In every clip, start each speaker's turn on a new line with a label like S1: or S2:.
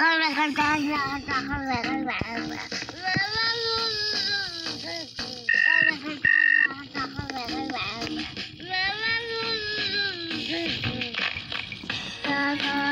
S1: 妈妈看
S2: 电视啊看好了来一遍了来一遍妈妈肚子肚子肚妈妈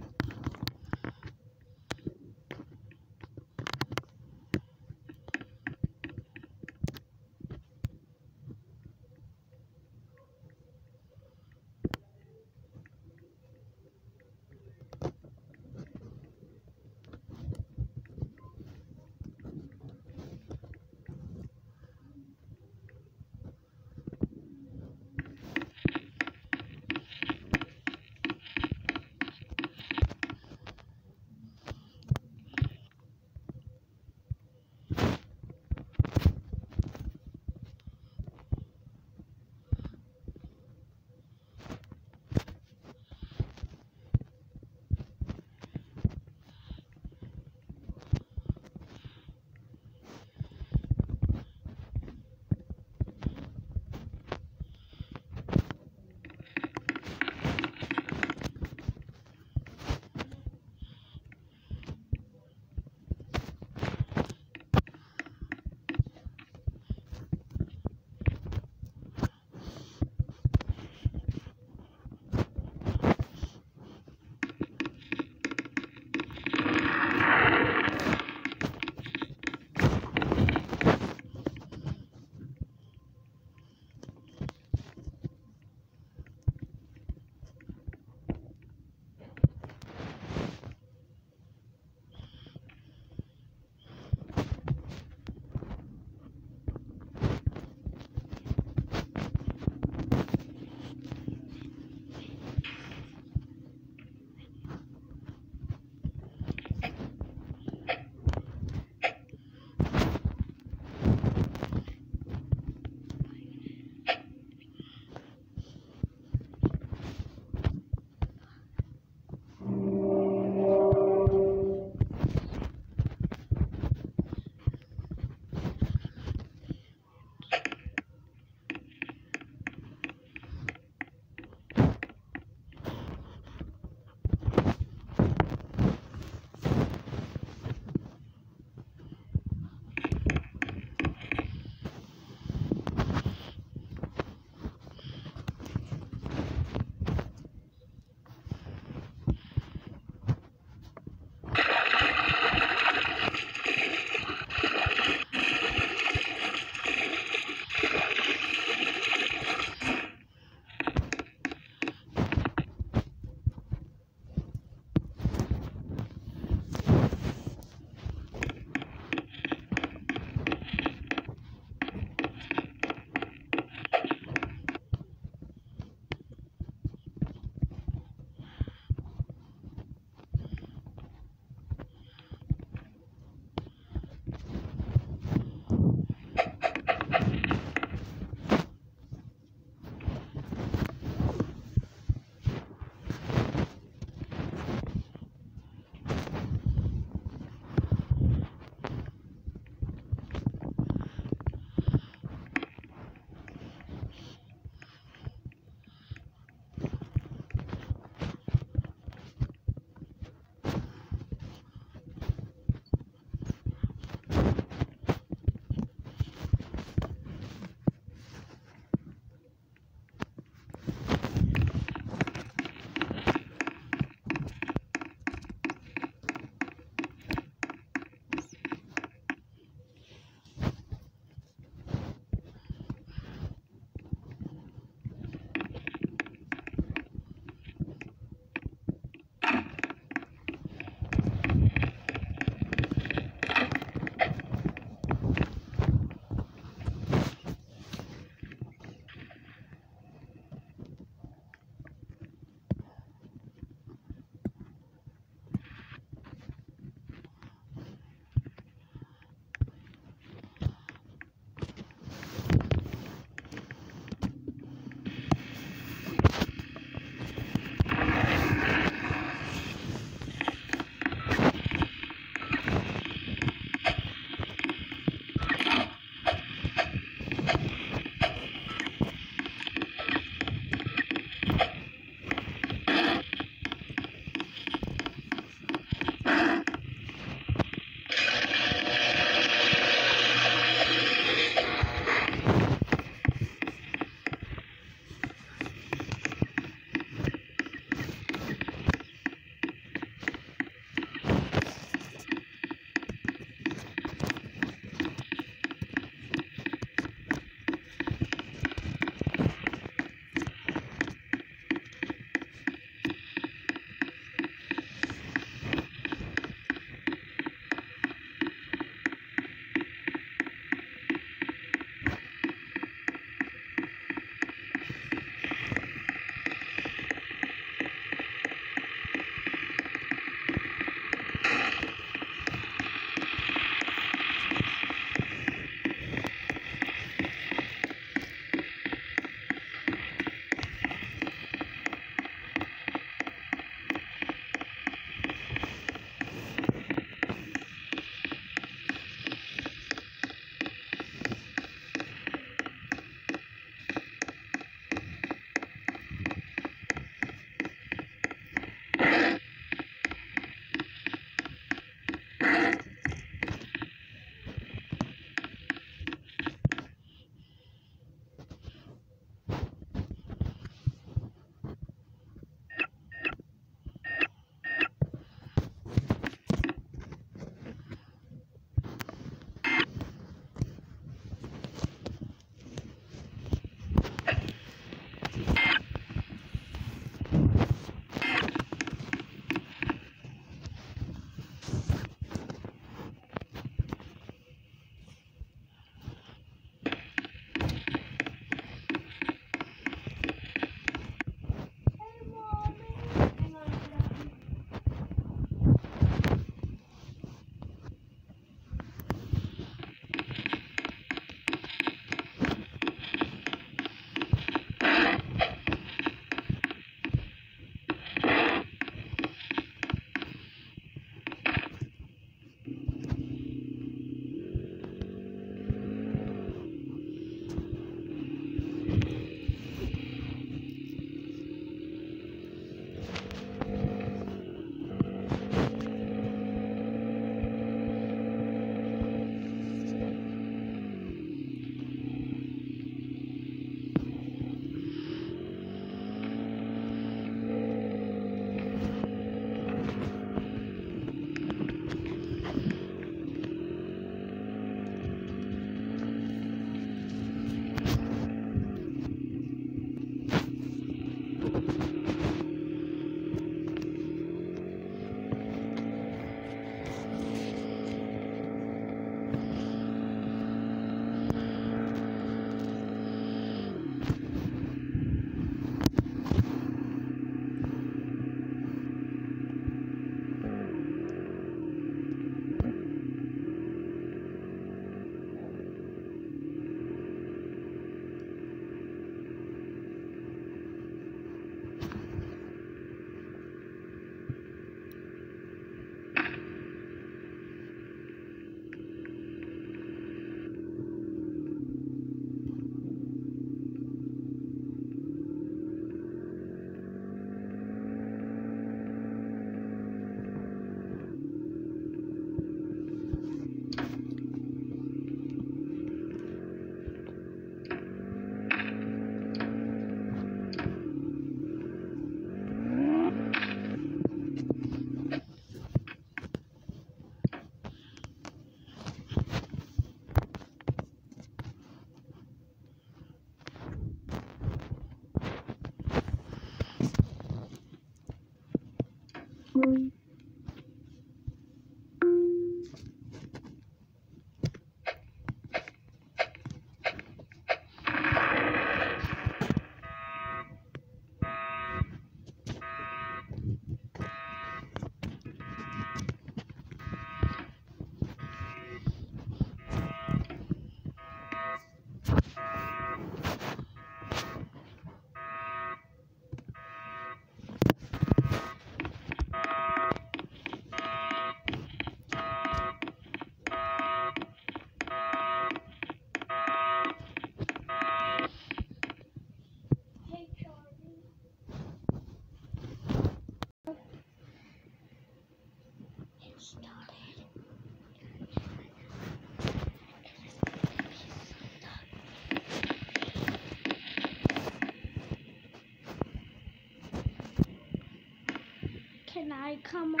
S1: Can I come on?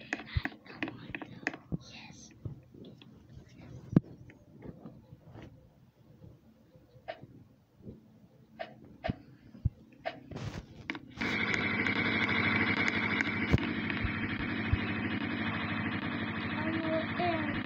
S1: Can I come on though? Yes. I will end.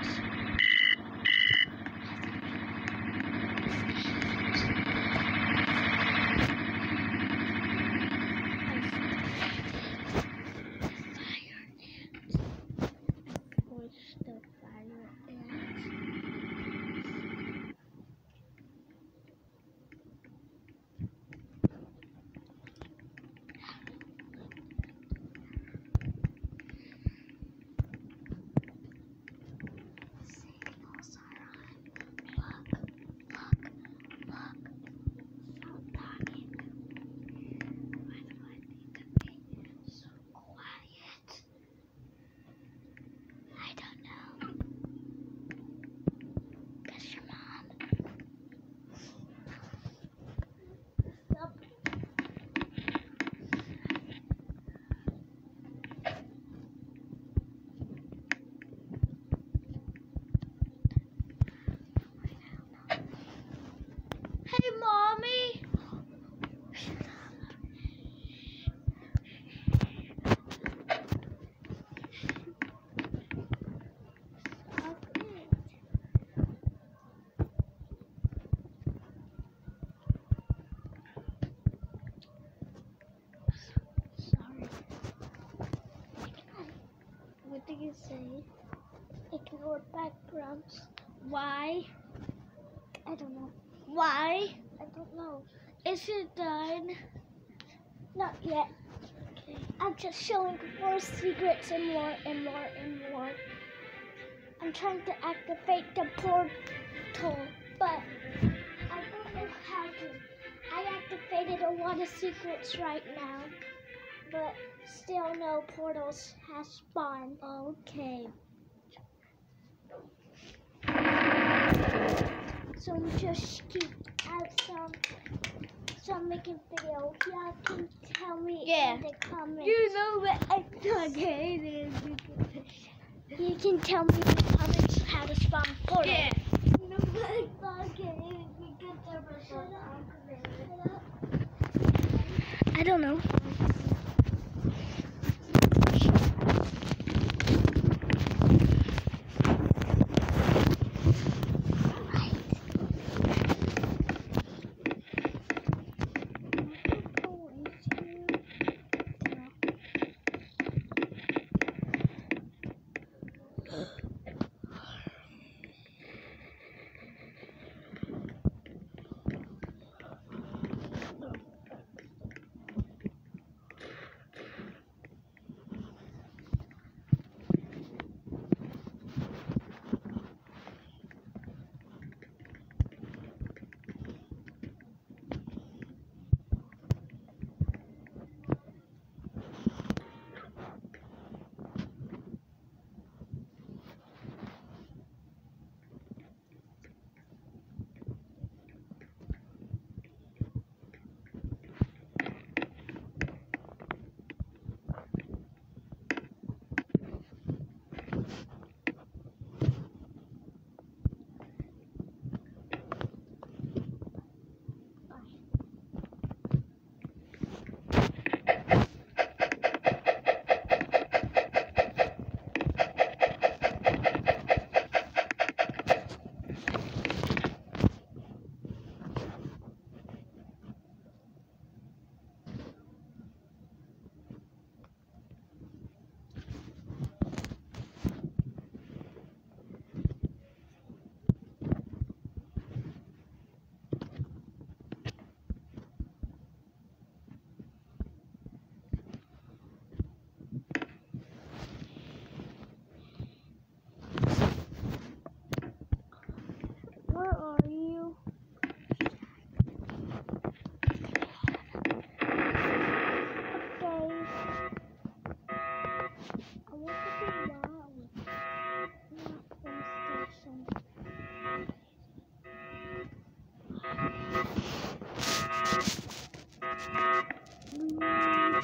S1: Push the fire ants. Signals are on. Look, look, look. Stop talking. Why do I need to be so quiet? I don't know. Cause your mom. Stop. Hey, mommy. Shut up. Stop it. Sorry. Say? Ignore backgrounds. Why? I don't know. Why? I don't know. Is it done? Not yet. Okay. I'm just showing more secrets and more and more and more. I'm trying to activate the portal, but I don't know how to. I activated a lot of secrets right now, but still no portals has spawned. Okay. So we just keep out some some making video. Y'all can tell me
S2: Yeah.
S1: in the comments.
S2: You know what I'm talking is.
S1: You can tell me in the comments how to spawn portals.
S2: Yeah.
S1: You know what I'm talking because there was a I don't know.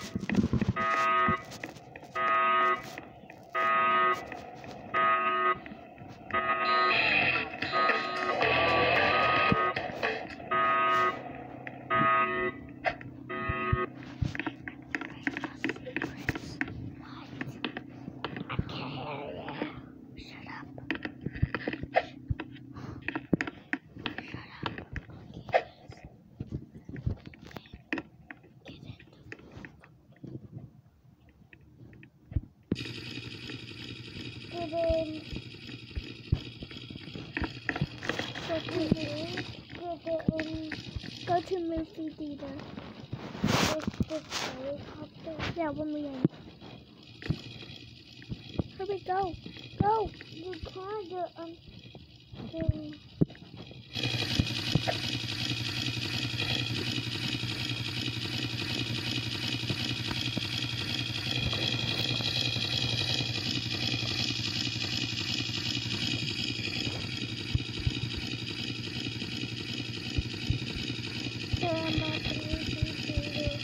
S1: Jeff. Helicopter. Yeah, when we in. Hurry, go, go. You can't get on. Thing. Stand up and movie theater.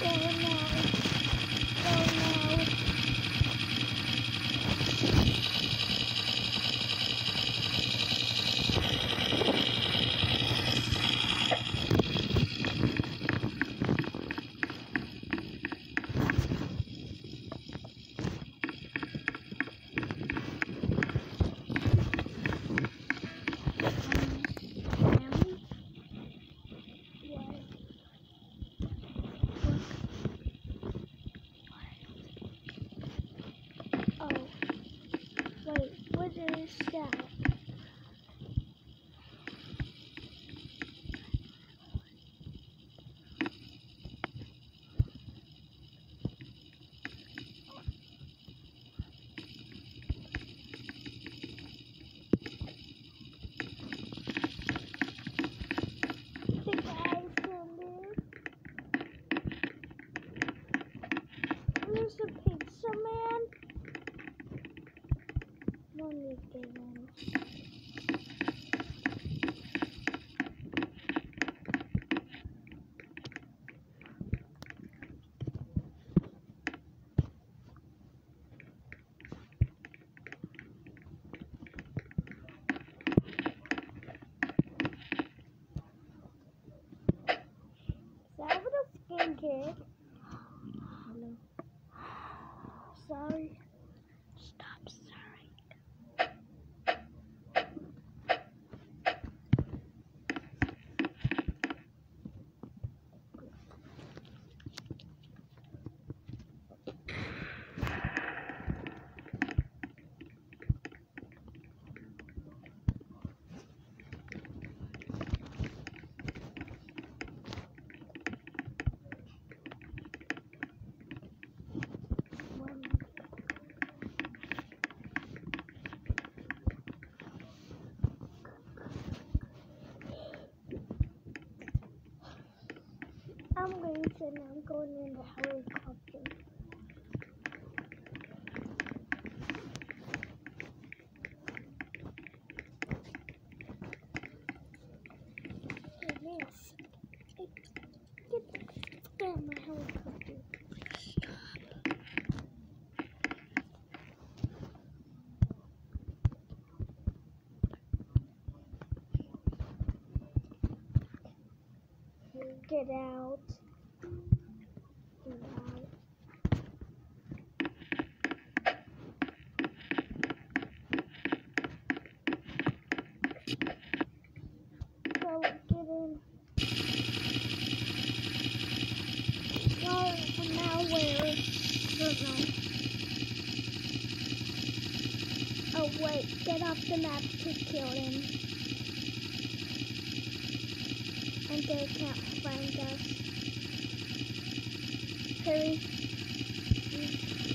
S1: Go now. Go now. Oh, wait, what is that? Hey guys, come here. Where's the pizza man? No need to get in. Is that what a skin kid? Hello. Sorry. Stop sorry. One. To I'm going in the helicopter. Get, my helicopter. Get out. Get out. Go get in. No, now where? I don't know. Oh wait, get off the map to kill him. And they can't find us. Hurry.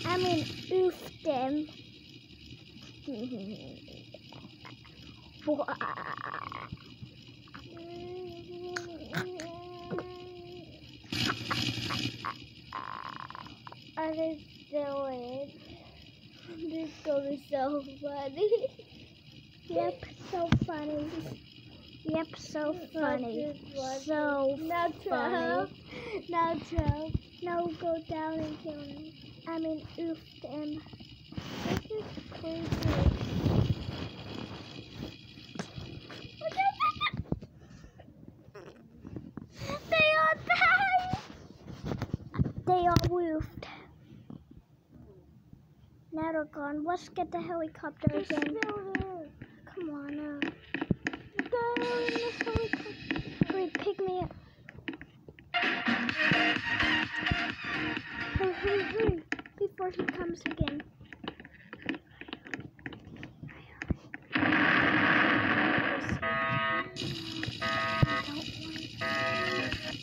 S1: I mean, oof them. Are they still in? This is so funny. yep, so funny. Yep, so funny. So
S2: Now
S1: funny.
S2: Now Trump.
S1: Now go down and kill him. I mean, oof him. This is crazy. they are back. They are woofed. Now they're gone. Let's get the helicopter they're again. Come on now. Go in the helicopter.
S2: Hurry, pick me up. Hurry, hurry, hurry. Before he comes again.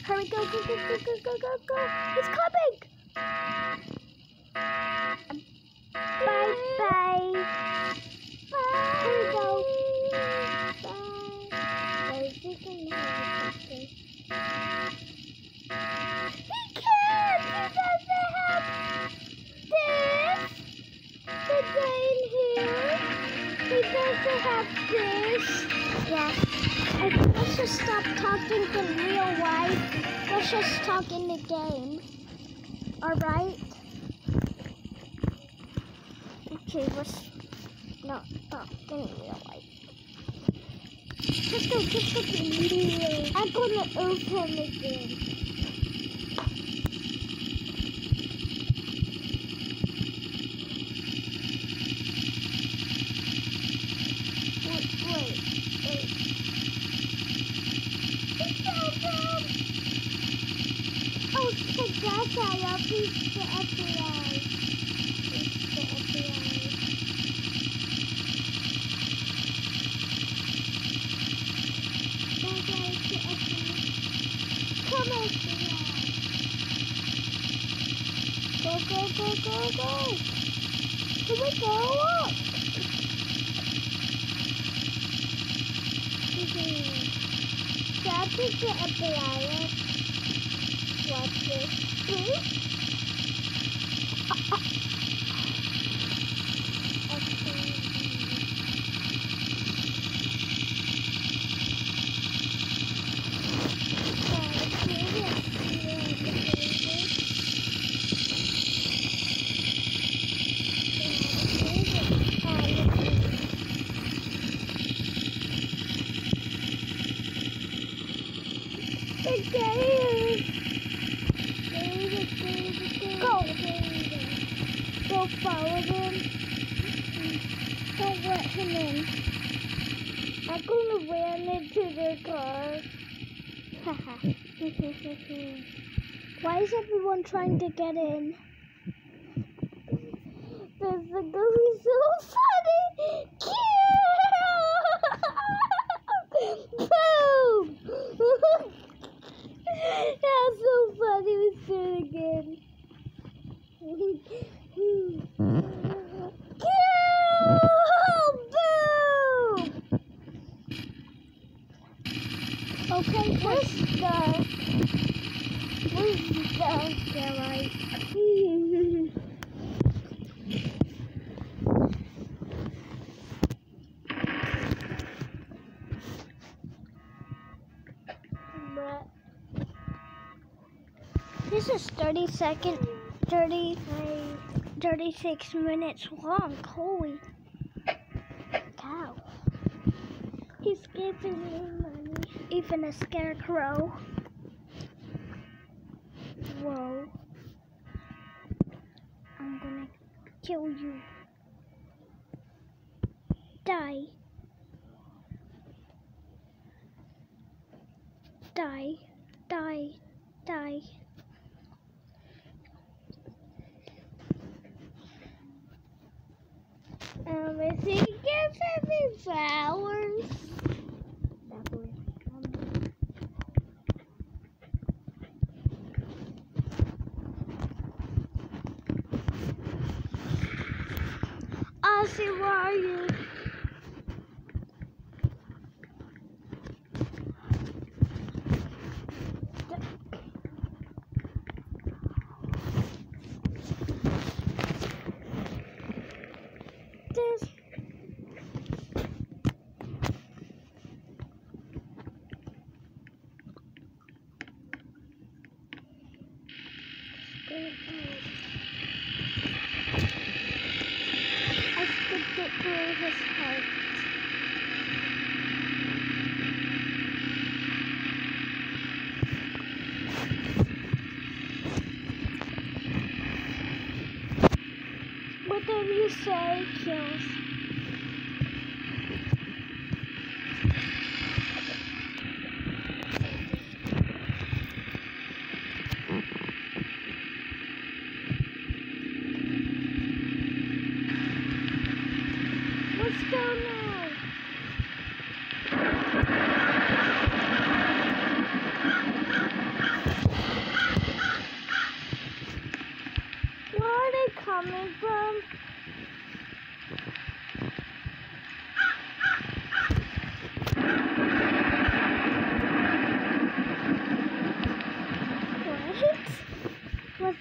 S2: Hurry, go, go, go, go, go, go, go, go. He's coming! Bye, bye. Bye. He doesn't have this in here. He doesn't have this. Yeah. I let's just stop talking in real life. Let's just talk in the game. Alright? Okay, let's not talk in real life. Let's go, let's go I'm gonna open again. to apply. Go. Go follow him. Don't let him in. I'm gonna ran into the car. Why is everyone trying to get in? This is so funny. Boom! That's so funny. Let's do it again. Kill! Boom! Okay, where's the... Where's the... Yeah, right. Bruh. This is 30 second, 30, 36 minutes long. Holy cow. He's giving me money. Even a scarecrow. Whoa. I'm gonna kill you. Um, if he gives me flowers. so kills.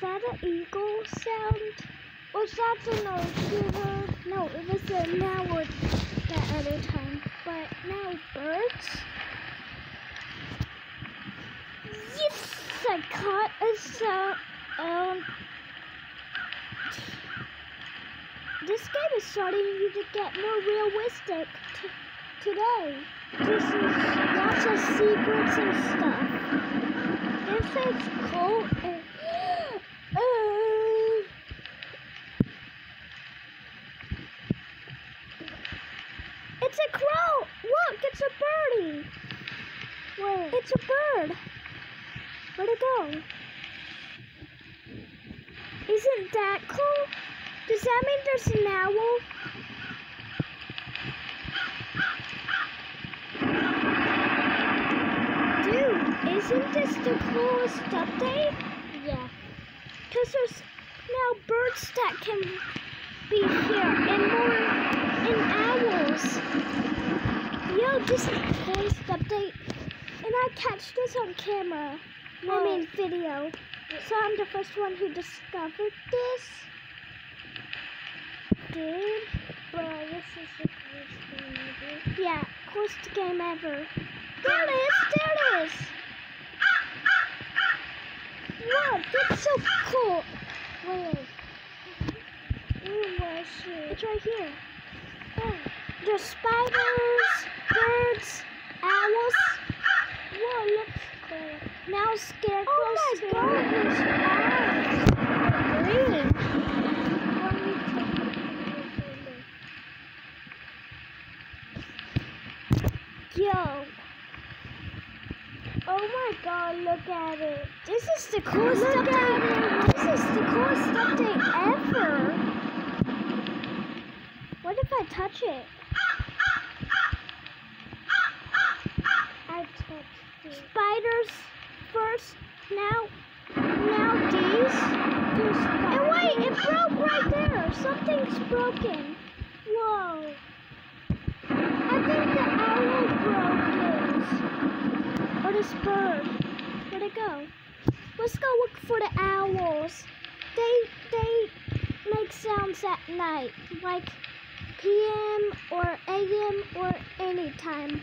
S1: That an eagle sound? Was that an ocean? No, it was a now or that other time. But now birds? Yes! I caught a sound. Um, this game is starting to get more realistic today. This is lots of secrets and stuff. This is cool. and- Uh, it's a crow! Look, it's a birdie! Where? It's a bird. Where'd it go? Isn't that cool? Does that mean there's an owl? Dude, isn't this the coolest update? Yeah. Because there's now birds that can be here and more and owls. Yo, this is the coolest update. I catch this on camera. I oh. mean video. So I'm the first one who discovered this. Dude.
S2: Bro, this is the coolest thing ever.
S1: Yeah, coolest game ever. There it is, there it is. Wow, that's so cool.
S2: Where? Where was it?
S1: It's right here.
S2: Oh,
S1: There's spiders, birds, owls.
S2: Whoa, looks cool.
S1: Now scarecrows.
S2: Oh my god, eyes.
S1: Green.
S2: Let me take a picture.
S1: Yo.
S2: Oh my god, look at it.
S1: This is the coolest
S2: Look
S1: update. This is the coolest update ever. What if I touch it?
S2: I touched it.
S1: Spiders first. Now, now these. And wait, it broke right there. Something's broken.
S2: Whoa.
S1: I think the owl broke it. Or this bird. Where'd it go? Let's go look for the owls. They they make sounds at night, like PM or AM or any time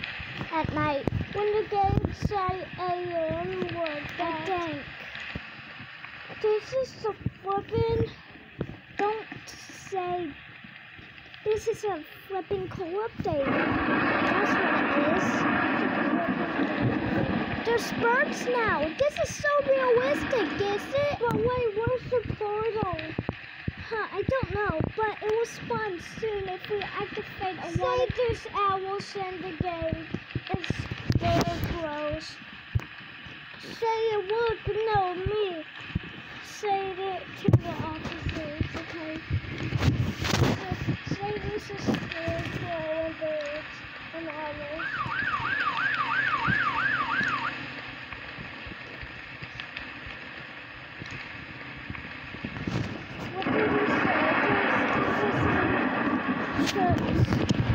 S1: at night.
S2: When the game say AM, what
S1: I
S2: that?
S1: think.
S2: This is the flippin'.
S1: Don't say this is a flipping cool update. That's what it is. There's birds now. This is so realistic, is it?
S2: But wait, where's the portal?
S1: Huh, I don't know, but it will spawn soon if we activate a
S2: Say there's owls in the game. It's scarecrows. Say it would no me. Say it to the officers, okay? Say- this is scarecrow and birds and. What did you say?
S1: Birds.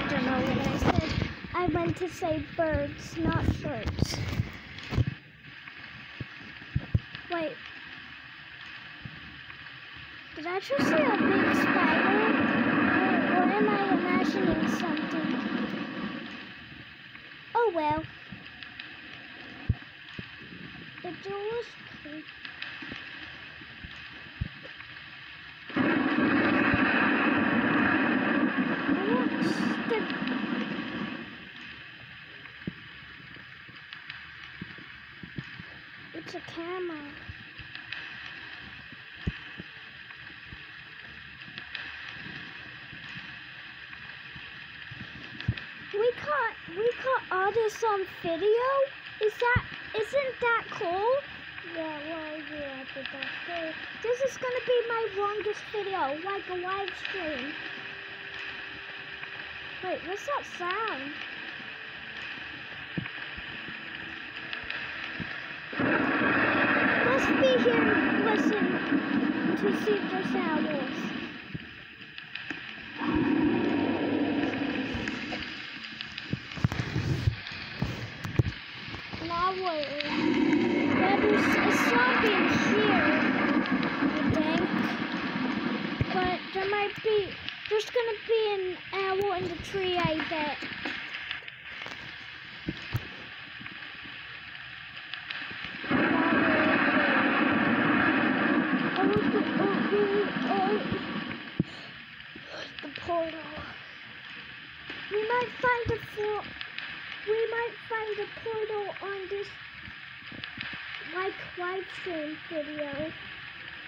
S1: Don't know what I said. I meant to say birds, not shirts. Wait. Did I just see a big spider? Or, am I imagining something? Oh well.
S2: The door is creepy.
S1: What's the It's a. We caught we caught all on video. Is that isn't that cool?
S2: Yeah, well, you at the doctor.
S1: This is gonna be my longest video, like a live stream. Wait, what's that sound? Let's be here and listen to see if there's owls. An owl. Yeah, there's a zombie in here, I think. But there might be, there's gonna be an owl in the tree, I bet. The portal. We might find a for we might find a portal on this like live stream video.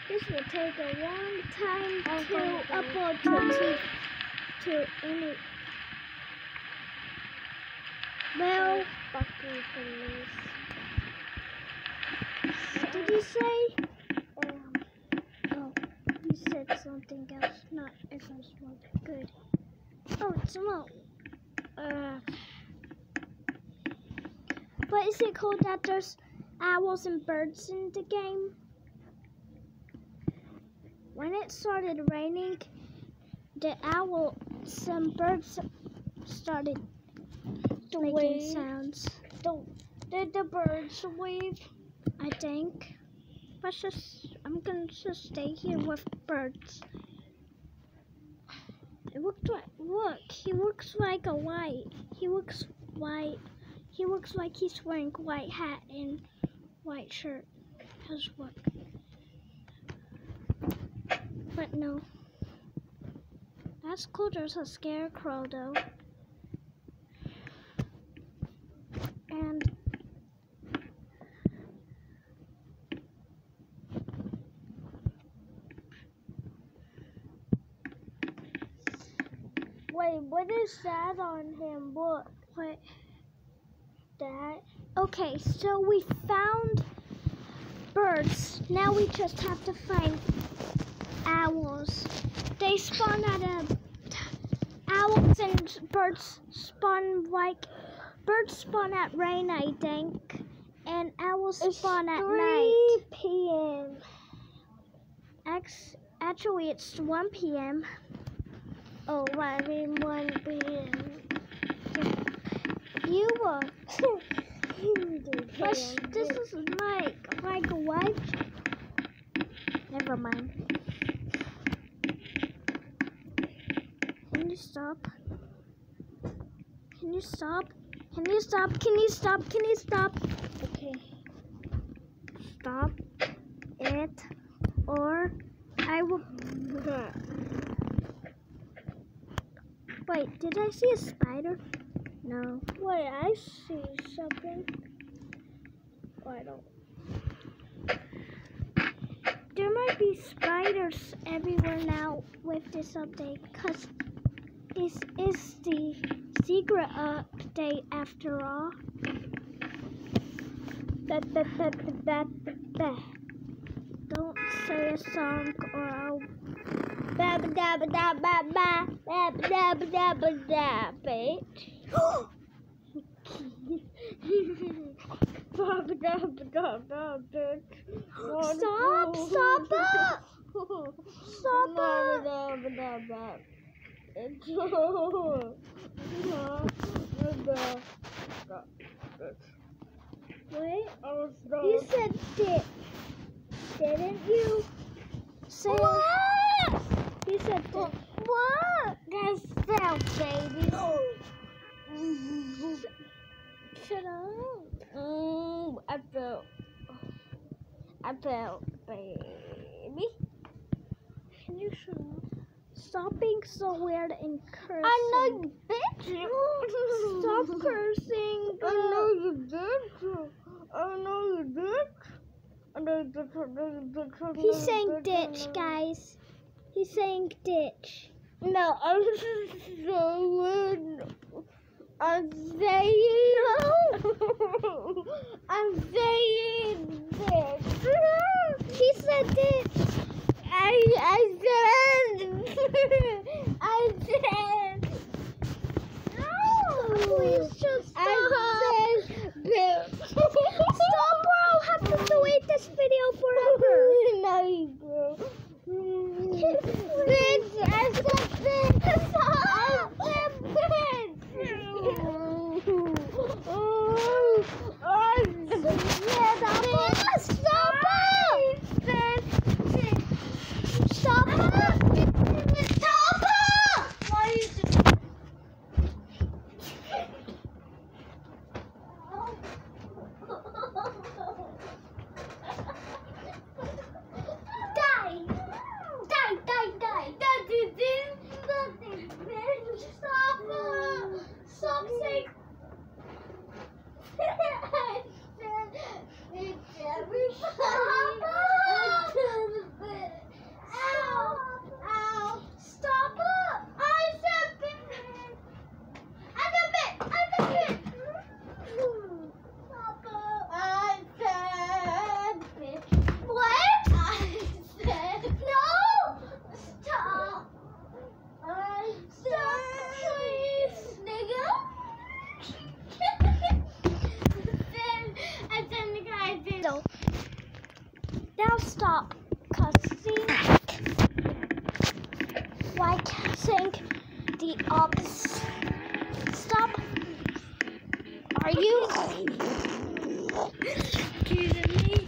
S1: This will take a long time to upload to to any. Well, did you say? Um, oh, you said something else, not if I smoked. Good. Oh, it's smoke. Uh, but is it cool that there's owls and birds in the game? When it started raining, the owl, some birds started making
S2: wave.
S1: sounds.
S2: The, did the birds leave?
S1: I think. Let's just, I'm gonna just stay here with birds. It looks like, look, he looks like a white. He looks white. He looks like he's wearing white hat and white shirt. How's look? But no. That's cool, there's a scarecrow though. And
S2: Wait, what is that on him? Look,
S1: what?
S2: that.
S1: Okay, so we found birds. Now we just have to find owls. They spawn at a owls and birds spawn like birds spawn at rain, I think, and owls
S2: It's
S1: spawn at
S2: 3
S1: night.
S2: p.m.
S1: Ex- actually, it's 1 p.m.
S2: Oh, I mean 1 p.m.
S1: You
S2: PM.
S1: this is like like what? Never mind. You stop? Can you stop? Can you stop? Can you stop? Can you stop?
S2: Okay.
S1: Stop it, or I will. Wait, did I see a spider? No.
S2: Wait, I see something. Oh, I don't.
S1: There might be spiders everywhere now with this update because this is the secret update after all.
S2: That, that, that, that, that, that.
S1: Don't say a song or I'll.
S2: Ba ba da ba da ba ba ba ba da ba da ba da bitch. Ba ba da ba da ba bitch.
S1: Stop! Stop it! Stop it! Wait, you said ditch, didn't you? Say
S2: What?
S1: You said ditch.
S2: What? That's that baby.
S1: Shut up.
S2: Mm, I felt. I felt baby.
S1: Can you shut up? Stop being so weird and cursing.
S2: I know you bitch.
S1: Stop cursing.
S2: I know you did. I know you did. I know you did. I know you did. Know
S1: He's saying ditch, guys. He's saying ditch.
S2: No, I'm saying. I'm saying no. I'm saying this.
S1: He said ditch.
S2: I I said
S1: it.
S2: Are you?
S1: Excuse me.